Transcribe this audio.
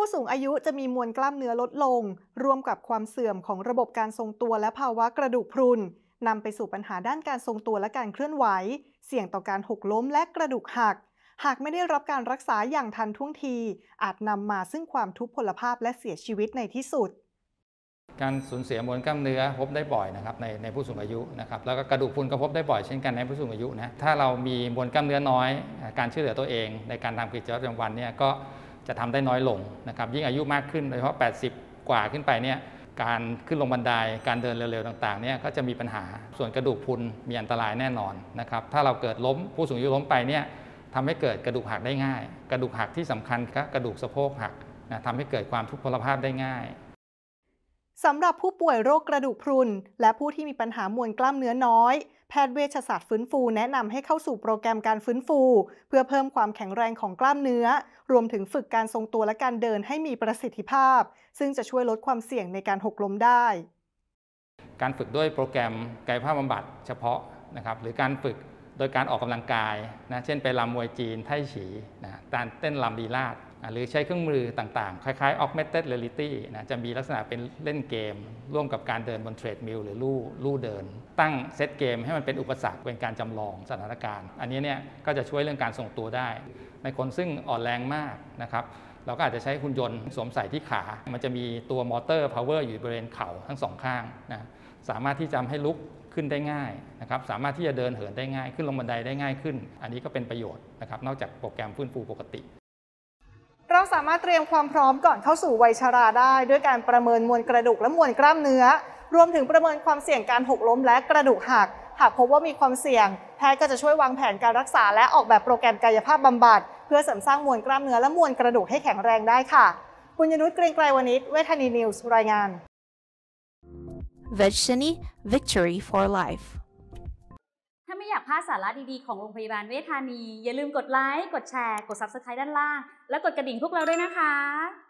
ผู้สูงอายุจะมีมวลกล้ามเนื้อลดลง ร่วมกับความเสื่อมของระบบการทรงตัวและภาวะกระดูกพรุนนำไปสู่ปัญหาด้านการทรงตัวและการเคลื่อนไหว เสี่ยงต่อการหกล้มและกระดูกหัก หากไม่ได้รับการรักษาอย่างทันท่วงที อาจนำมาซึ่งความทุพพลภาพและเสียชีวิตในที่สุด การสูญเสียมวลกล้ามเนื้อพบได้บ่อยนะครับในในผู้สูงอายุนะครับแล้วก็กระดูกพรุนก็พบได้บ่อยเช่นกันในผู้สูงอายุนะถ้าเรามีมวลกล้ามเนื้อน้อย การช่วยเหลือตัวเอง ในการทำกิจวัตรประจำวันเนี่ยก็ จะทำได้น้อยลงนะครับยิ่งอายุมากขึ้นโดยเฉพาะ 80 กว่าขึ้นไปเนี่ยการขึ้นลงบันไดการเดินเร็วๆต่างๆเนี่ยก็จะมีปัญหาส่วนกระดูกพุนมีอันตรายแน่นอนนะครับถ้าเราเกิดล้มผู้สูงอายุล้มไปเนี่ยทำให้เกิดกระดูกหักได้ง่าย กระดูกหักที่สำคัญก็กระดูกสะโพกหักนะทำให้เกิดความทุพพลภาพได้ง่ายสำหรับผู้ป่วยโรคกระดูกพรุน และผู้ที่มีปัญหามวลกล้ามเนื้อน้อย แพทย์เวชศาสตร์ฟื้นฟูแนะนำให้เข้าสู่โปรแกรมการฟื้นฟู เพื่อเพิ่มความแข็งแรงของกล้ามเนื้อ รวมถึงฝึกการทรงตัวและการเดินให้มีประสิทธิภาพ ซึ่งจะช่วยลดความเสี่ยงในการหกล้มได้ การฝึกด้วยโปรแกรมกายภาพบำบัดเฉพาะนะครับหรือการฝึกโดยการออกกำลังกายนะเช่นไปรำมวยจีนไท่ฉีนะการเต้นรำลีลาด หรือใช้เครื่องมือต่างๆ คล้ายๆ augmented reality นะจะมีลักษณะเป็นเล่นเกม ร่วมกับการเดินบน treadmill หรือลู่ลู่เดิน ตั้งเซตเกมให้มันเป็นอุปสรรคเป็นการจำลองสถานการณ์ อันนี้เนี่ยก็จะช่วยเรื่องการทรงตัวได้ ในคนซึ่งอ่อนแรงมากนะครับเราก็อาจจะใช้หุ่นยนต์สวมใส่ที่ขา มันจะมีตัว motor power อยู่บริเวณเข่าทั้งสองข้างนะสามารถที่จะให้ลุกขึ้นได้ง่ายนะครับสามารถที่จะเดินเหินได้ง่าย ขึ้นลงบันไดได้ง่ายขึ้น อันนี้ก็เป็นประโยชน์นะครับนอกจากโปรแกรมฟื้นฟูปกติ สามารถเตรียมความพร้อมก่อนเข้าสู่วัยชราได้ ด้วยการประเมินมวลกระดูกและมวลกล้ามเนื้อ รวมถึงประเมินความเสี่ยงการหกล้มและกระดูกหัก หากพบว่ามีความเสี่ยง แพทย์ก็จะช่วยวางแผนการรักษา และออกแบบโปรแกรมกายภาพบำบัด เพื่อเสริมสร้างมวลกล้ามเนื้อและมวลกระดูกให้แข็งแรงได้ค่ะปุญญนุชเกรียงไกรวณิชเวทานีนิวส์รายงาน Vegshani Victory for Life อยากพลาดสาระดีๆ ของโรงพยาบาลเวชธานี อย่าลืมกดไลค์ กดแชร์ กด Subscribe ด้านล่าง และกดกระดิ่งพวกเราด้วยนะคะ